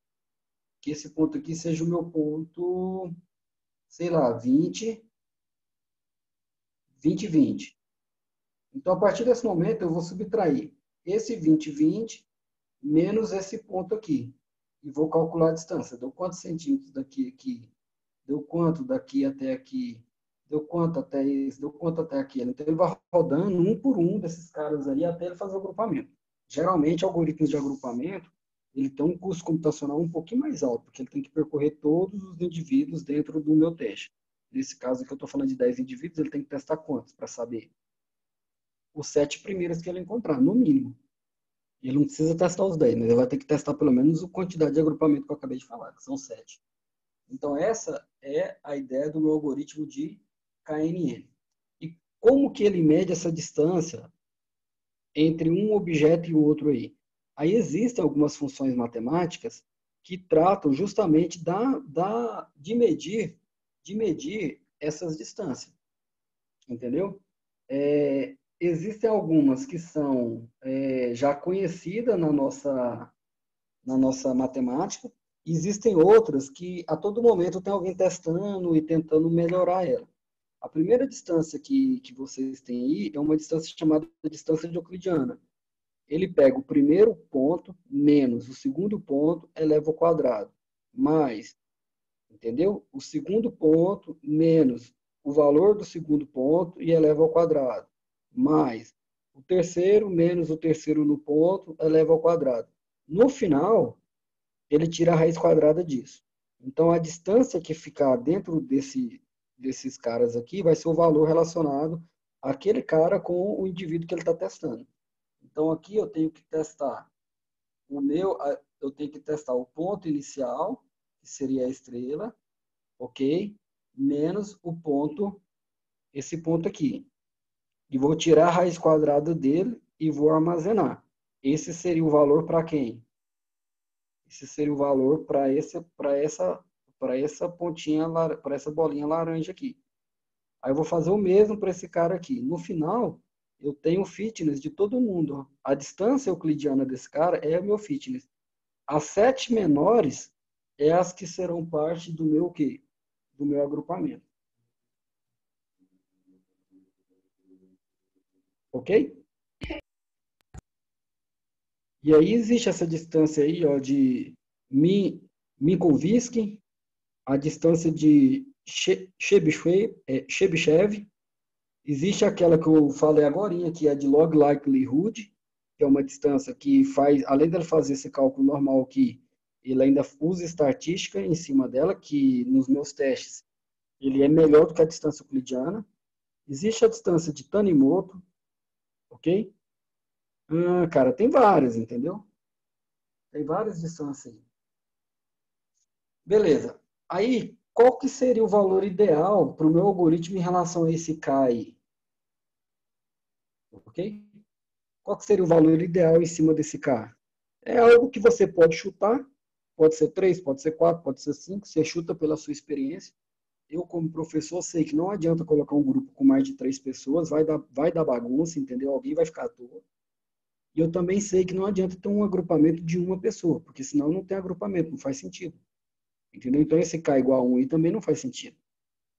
que esse ponto aqui seja o meu ponto, sei lá, 20, 20, 20. Então, a partir desse momento, eu vou subtrair esse 20, 20, menos esse ponto aqui. E vou calcular a distância. Deu quantos centímetros daqui aqui? Deu quanto daqui até aqui? Deu quanto até esse? Deu quanto até aqui? Então, ele vai rodando um por um desses caras aí até ele fazer o agrupamento. Geralmente, algoritmos de agrupamento, ele tem um custo computacional um pouquinho mais alto, porque ele tem que percorrer todos os indivíduos dentro do meu teste. Nesse caso que eu estou falando de 10 indivíduos, ele tem que testar quantos para saber? os sete primeiros que ele encontrar, no mínimo. Ele não precisa testar os 10, mas ele vai ter que testar pelo menos a quantidade de agrupamento que eu acabei de falar, que são sete. Então, essa é a ideia do meu algoritmo de KNN. E como que ele mede essa distância entre um objeto e o outro aí? Aí existem algumas funções matemáticas que tratam justamente da, da, de medir de medir essas distâncias. Entendeu? É, existem algumas que são é, já conhecidas na nossa, na nossa matemática, existem outras que a todo momento tem alguém testando e tentando melhorar ela. A primeira distância que, que vocês têm aí é uma distância chamada distância de euclidiana. Ele pega o primeiro ponto menos o segundo ponto eleva ao quadrado, mais, entendeu? O segundo ponto menos o valor do segundo ponto e eleva ao quadrado, mais o terceiro menos o terceiro no ponto eleva ao quadrado. No final, ele tira a raiz quadrada disso. Então, a distância que ficar dentro desse, desses caras aqui vai ser o valor relacionado àquele cara com o indivíduo que ele está testando. Então, aqui eu tenho que testar o meu, eu tenho que testar o ponto inicial, que seria a estrela, ok? Menos o ponto, esse ponto aqui. E vou tirar a raiz quadrada dele e vou armazenar. Esse seria o valor para quem? Esse seria o valor para essa, para essa, pontinha, para essa bolinha laranja aqui. Aí eu vou fazer o mesmo para esse cara aqui. No final, eu tenho fitness de todo mundo. A distância euclidiana desse cara é o meu fitness. As sete menores é as que serão parte do meu quê? Do meu agrupamento. Ok? E aí existe essa distância aí, ó, de Minkovic, a distância de Chebyshev, é, Chebyshev, existe aquela que eu falei agora, que é de log likelihood, que é uma distância que faz, além dele fazer esse cálculo normal aqui, ele ainda usa estatística em cima dela, que nos meus testes ele é melhor do que a distância euclidiana. Existe a distância de Tanimoto, ok? Ah, cara, tem várias, entendeu? Tem várias distâncias aí. Beleza. Aí, qual que seria o valor ideal para o meu algoritmo em relação a esse K aí? Ok? Qual que seria o valor ideal em cima desse K? É algo que você pode chutar, pode ser 3, pode ser 4, pode ser 5, você chuta pela sua experiência. Eu, como professor, sei que não adianta colocar um grupo com mais de três pessoas, vai dar, vai dar bagunça, entendeu? Alguém vai ficar à toa. E eu também sei que não adianta ter um agrupamento de uma pessoa, porque senão não tem agrupamento, não faz sentido. Entendeu? Então esse K igual a 1 aí também não faz sentido.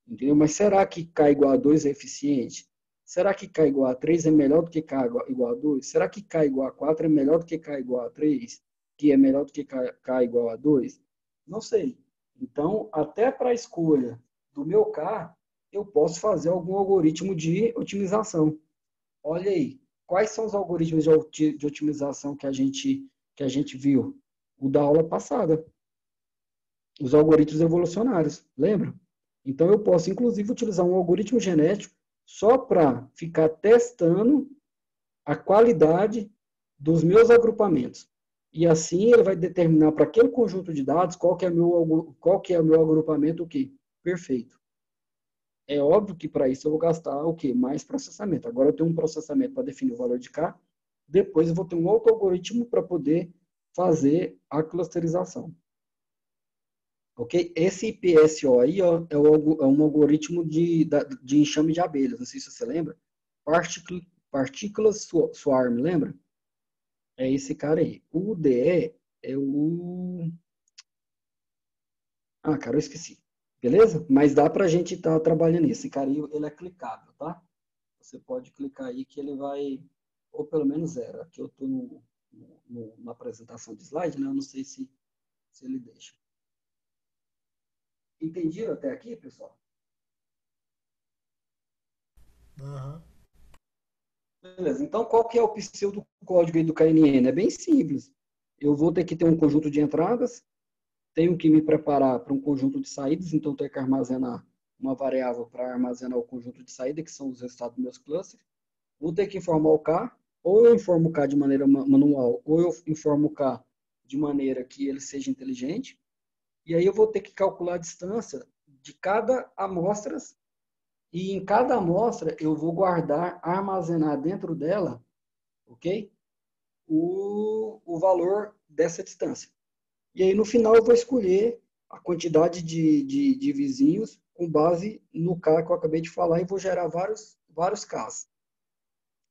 Entendeu? Mas será que K igual a 2 é eficiente? Será que K igual a 3 é melhor do que K igual a 2? Será que K igual a 4 é melhor do que K igual a 3? Que é melhor do que K, K igual a 2? Não sei. Então, até para a escolha do meu K, eu posso fazer algum algoritmo de otimização. Olha aí, quais são os algoritmos de otimização que a gente, que a gente viu? O da aula passada. Os algoritmos evolucionários, lembra? Então, eu posso, inclusive, utilizar um algoritmo genético só para ficar testando a qualidade dos meus agrupamentos. E assim ele vai determinar para aquele conjunto de dados qual que é meu qual que é meu agrupamento o quê? Perfeito. É óbvio que para isso eu vou gastar o quê? Mais processamento. Agora eu tenho um processamento para definir o valor de K, depois eu vou ter um outro algoritmo para poder fazer a clusterização. Ok? Esse IPSO aí ó, é, o, é, um algoritmo de, de enxame de abelhas, não sei se você lembra. Partículas Swarm, lembra? É esse cara aí. O UDE é o... Ah, cara, eu esqueci. Beleza? Mas dá para a gente estar tá trabalhando nisso. Esse cara ele é clicável, tá? Você pode clicar aí que ele vai, ou pelo menos zero. Aqui eu estou no, no, na apresentação de slide, né? Eu não sei se, se ele deixa. Entendiram até aqui, pessoal? Uhum. Beleza. Então, qual que é o pseudo código aí do KNN? É bem simples. Eu vou ter que ter um conjunto de entradas, tenho que me preparar para um conjunto de saídas, então tenho que armazenar uma variável para armazenar o conjunto de saída, que são os resultados dos meus clusters. Vou ter que informar o K, ou eu informo o K de maneira manual, ou eu informo o K de maneira que ele seja inteligente. E aí eu vou ter que calcular a distância de cada amostra, e em cada amostra eu vou guardar, armazenar dentro dela, ok? O, o valor dessa distância. E aí, no final, eu vou escolher a quantidade de, de, de vizinhos com base no K que eu acabei de falar e vou gerar vários, vários Ks.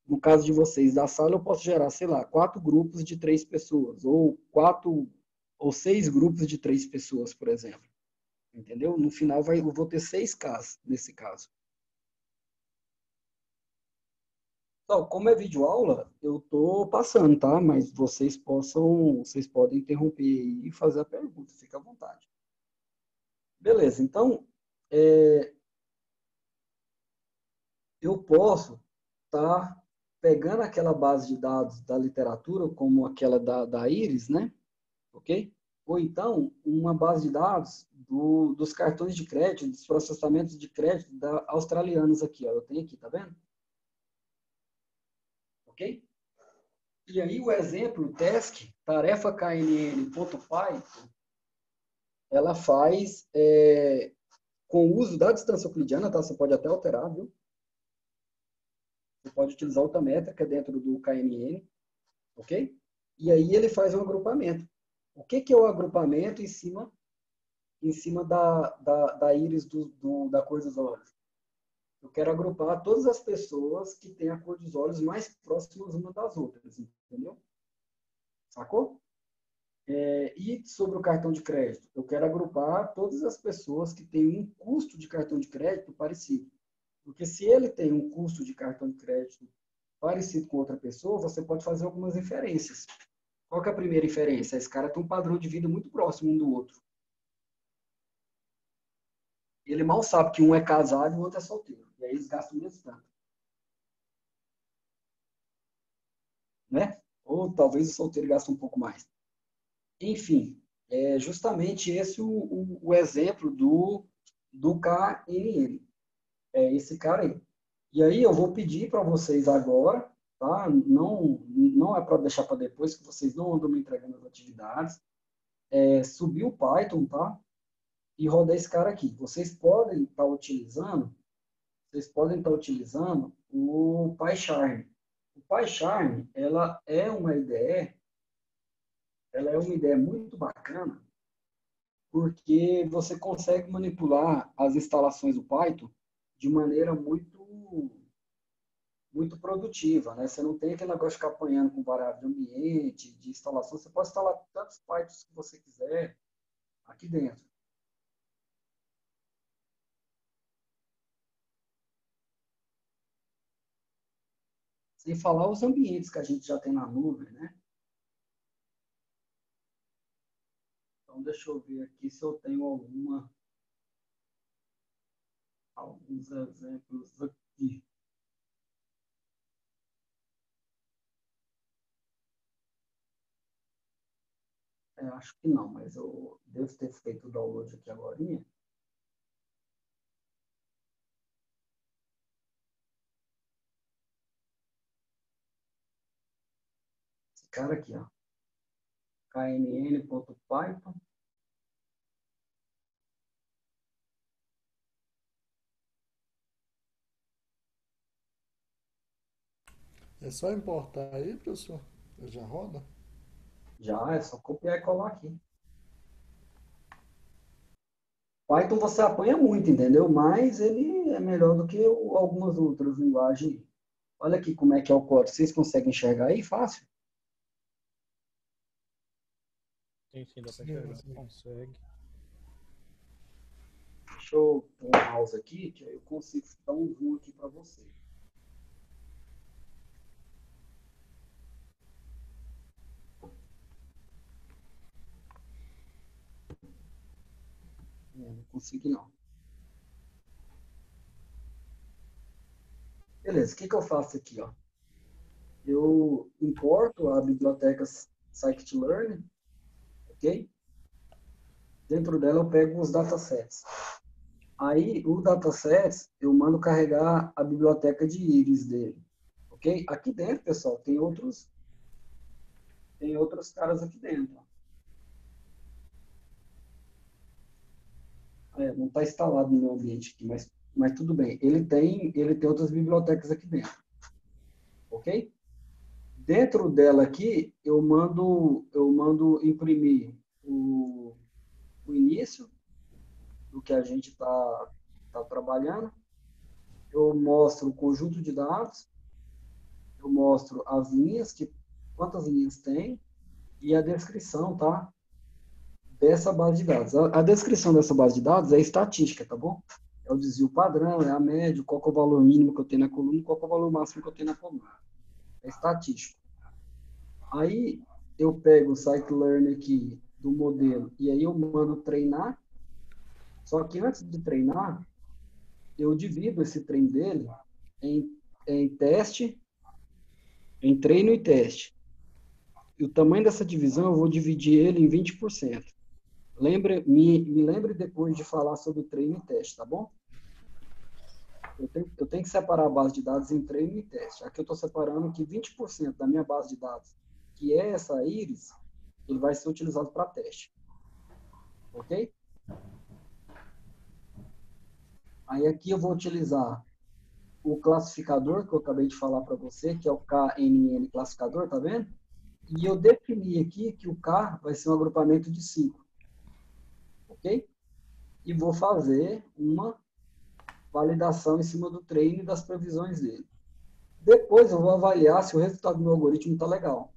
No caso de vocês da sala, eu posso gerar, sei lá, quatro grupos de três pessoas, ou quatro ou seis grupos de três pessoas, por exemplo. Entendeu? No final, vai, eu vou ter seis Ks nesse caso. Então, como é vídeo aula, eu estou passando, tá? Mas vocês possam, vocês podem interromper e fazer a pergunta, fica à vontade. Beleza, então, é, eu posso estar tá pegando aquela base de dados da literatura, como aquela da, da Iris, né? Ok? Ou então, uma base de dados do, dos cartões de crédito, dos processamentos de crédito da australianos aqui, ó. Eu tenho aqui, tá vendo? Ok? E aí o exemplo, task, tarefa ela faz é, com o uso da distância euclidiana, tá? Você pode até alterar, viu? Você pode utilizar outra métrica dentro do KNN, ok? E aí ele faz um agrupamento. O que, que é o agrupamento em cima, em cima da, da, da íris do, do, da cor dos olhos? Eu quero agrupar todas as pessoas que têm a cor dos olhos mais próximas uma das outras, entendeu? Sacou? É, e sobre o cartão de crédito, eu quero agrupar todas as pessoas que têm um custo de cartão de crédito parecido. Porque se ele tem um custo de cartão de crédito parecido com outra pessoa, você pode fazer algumas inferências. Qual é a primeira inferência? Esse cara tem um padrão de vida muito próximo um do outro. Ele mal sabe que um é casado e o outro é solteiro. E aí eles gastam mesmo tanto. Né? Ou talvez o solteiro gaste um pouco mais. Enfim, é justamente esse o, o, o exemplo do, do KNN. É esse cara aí. E aí eu vou pedir para vocês agora, tá? Não, não é para deixar para depois, que vocês não andam me entregando as atividades. É, subir o Python, tá? E rodar esse cara aqui. Vocês podem estar tá utilizando, vocês podem estar tá utilizando o PyCharm. O PyCharm, ela é uma IDE ela é uma ideia muito bacana, porque você consegue manipular as instalações do Python de maneira muito muito produtiva, né? Você não tem aquele negócio de ficar apanhando com variável de ambiente, de instalação. Você pode instalar tantos Pythons que você quiser aqui dentro. Sem falar os ambientes que a gente já tem na nuvem, né? Então, deixa eu ver aqui se eu tenho alguma alguns exemplos aqui. É, acho que não, mas eu devo ter feito o download aqui agora. Esse cara aqui, ó. knn.python. É só importar aí, professor? Já roda? Já, é só copiar e colar aqui. Python você apanha muito, entendeu? Mas ele é melhor do que algumas outras linguagens. Olha aqui como é que é o código. Vocês conseguem enxergar aí? Fácil? Sim, sim, dá para enxergar. Sim. Consegue. Deixa eu pôr o mouse aqui, que aí eu consigo dar um zoom aqui para vocês. É, não. Beleza, o que, que eu faço aqui? Ó? Eu importo a biblioteca scikit-learn, ok? Dentro dela eu pego os datasets. Aí, o datasets, eu mando carregar a biblioteca de íris dele, ok? Aqui dentro, pessoal, tem outros tem outros caras aqui dentro. É, não está instalado no meu ambiente aqui, mas, mas tudo bem. Ele tem, ele tem outras bibliotecas aqui dentro. Ok? Dentro dela aqui, eu mando, eu mando imprimir o, o início do que a gente está tá trabalhando. Eu mostro o conjunto de dados. Eu mostro as linhas, que, quantas linhas tem, e a descrição, tá? Dessa base de dados. A, a, descrição dessa base de dados é estatística, tá bom? É o desvio padrão, é a média, qual é o valor mínimo que eu tenho na coluna, qual é o valor máximo que eu tenho na coluna. É estatístico. Aí eu pego o site learn aqui do modelo e aí eu mando treinar. Só que antes de treinar, eu divido esse treino dele em, em teste, em treino e teste. E o tamanho dessa divisão eu vou dividir ele em 20%. Lembre, me, me lembre depois de falar sobre treino e teste, tá bom? Eu tenho, eu tenho que separar a base de dados em treino e teste. Aqui eu estou separando que 20% da minha base de dados, que é essa íris, ele vai ser utilizado para teste. Ok? Aí aqui eu vou utilizar o classificador que eu acabei de falar para você, que é o KNN classificador, tá vendo? E eu defini aqui que o K vai ser um agrupamento de 5. E vou fazer uma validação em cima do treino e das previsões dele. Depois eu vou avaliar se o resultado do meu algoritmo está legal.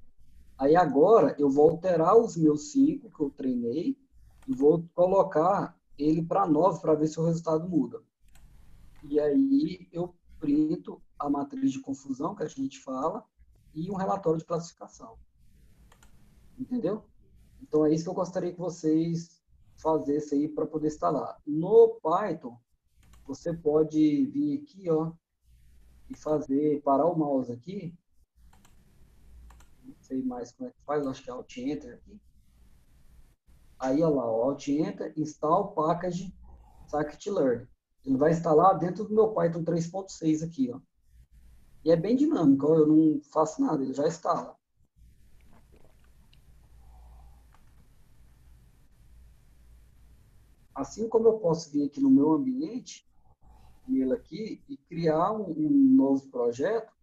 Aí agora eu vou alterar os meus 5 que eu treinei e vou colocar ele para 9 para ver se o resultado muda. E aí eu printo a matriz de confusão que a gente fala e um relatório de classificação. Entendeu? Então é isso que eu gostaria que vocês fizessem aí para poder instalar. No Python, você pode vir aqui, ó, e fazer, parar o mouse aqui. Não sei mais como é que faz, acho que é Alt Enter aqui. Aí, ó lá, ó, Alt Enter, install package scikit-learn. Ele vai instalar dentro do meu Python 3.6 aqui, ó. E é bem dinâmico, ó, eu não faço nada, ele já instala. Assim como eu posso vir aqui no meu ambiente, ele aqui, e criar um, um novo projeto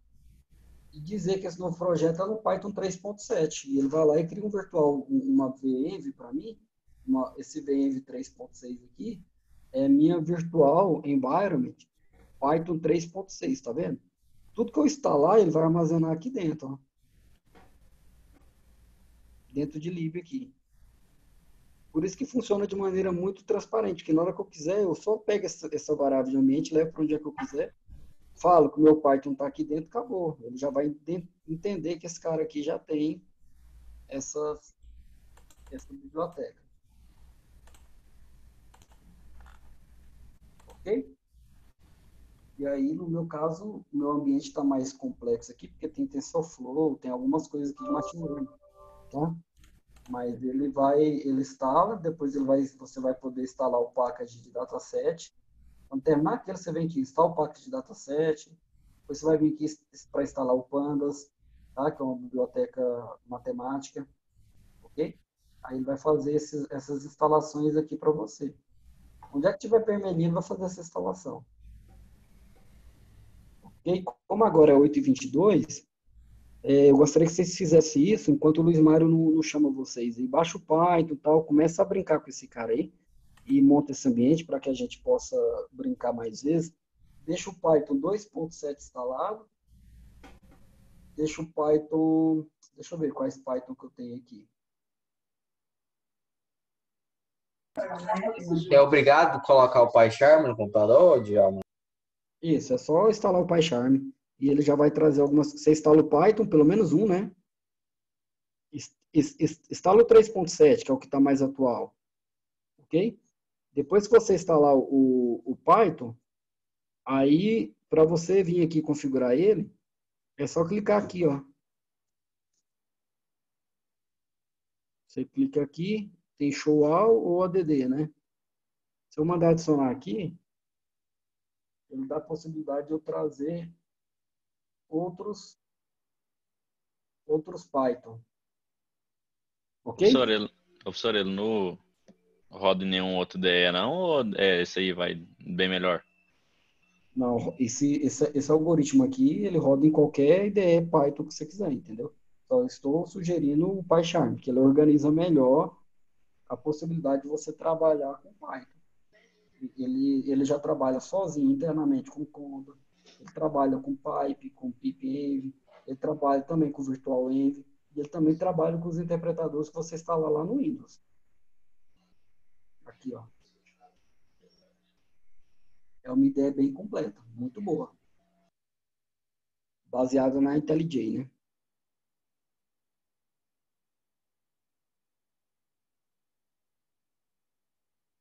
e dizer que esse novo projeto é no Python 3.7. E ele vai lá e cria um virtual, uma VENV para mim, uma, esse VENV 3.6 aqui, é minha virtual environment Python 3.6, tá vendo? Tudo que eu instalar, ele vai armazenar aqui dentro, ó. Dentro de lib aqui. Por isso que funciona de maneira muito transparente, que na hora que eu quiser, eu só pego essa, essa variável de ambiente, levo para onde é que eu quiser, falo que o meu Python está aqui dentro, acabou. Ele já vai entender que esse cara aqui já tem essa, essa biblioteca. Ok? E aí, no meu caso, o meu ambiente está mais complexo aqui, porque tem TensorFlow, tem algumas coisas aqui de machine learning, tá? Mas ele vai, ele instala, depois ele vai, você vai poder instalar o package de dataset. Quando terminar aquilo, você vem aqui, instala o package de dataset, depois você vai vir aqui para instalar o Pandas, tá? que é uma biblioteca matemática, ok? Aí ele vai fazer esses, essas instalações aqui para você. Onde é que tiver permelinho, vai fazer essa instalação. Ok? Como agora é 8h22, é, eu gostaria que vocês fizessem isso enquanto o Luiz Mário não, não chama vocês. E baixa o Python e tal, começa a brincar com esse cara aí e monta esse ambiente para que a gente possa brincar mais vezes. Deixa o Python 2.7 instalado. Deixa o Python... Deixa eu ver quais Python que eu tenho aqui. É obrigado a colocar o PyCharm no computador, Djalma? Isso, é só instalar o PyCharm e ele já vai trazer algumas. Você instala o Python, pelo menos um, né? Instala o 3.7, que é o que está mais atual. Ok? Depois que você instalar o, o Python, aí, para você vir aqui configurar ele, é só clicar aqui, ó. Você clica aqui, tem show all ou ADD, né? Se eu mandar adicionar aqui, ele dá a possibilidade de eu trazer outros outros Python. Ok? Professor, ele, professor, ele não roda nenhum outro DE não? Ou é, esse aí vai bem melhor? Não, esse, esse, esse algoritmo aqui, ele roda em qualquer IDE Python que você quiser, entendeu? Só estou sugerindo o PyCharm, que ele organiza melhor a possibilidade de você trabalhar com Python. Ele, ele já trabalha sozinho internamente com Conda, ele trabalha com Pipe, com PipEnv, ele trabalha também com Virtual Env, e ele também trabalha com os interpretadores que você instala lá no Windows. Aqui, ó. É uma ideia bem completa, muito boa. Baseada na IntelliJ, né?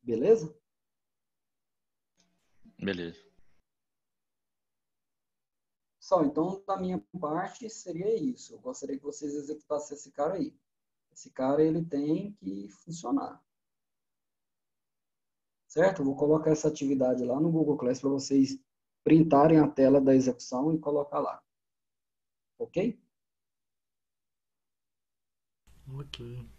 Beleza? Beleza. Pessoal, então, da minha parte, seria isso. Eu gostaria que vocês executassem esse cara aí. Esse cara, ele tem que funcionar. Certo? Vou colocar essa atividade lá no Google Class para vocês printarem a tela da execução e colocar lá. Ok? Ok.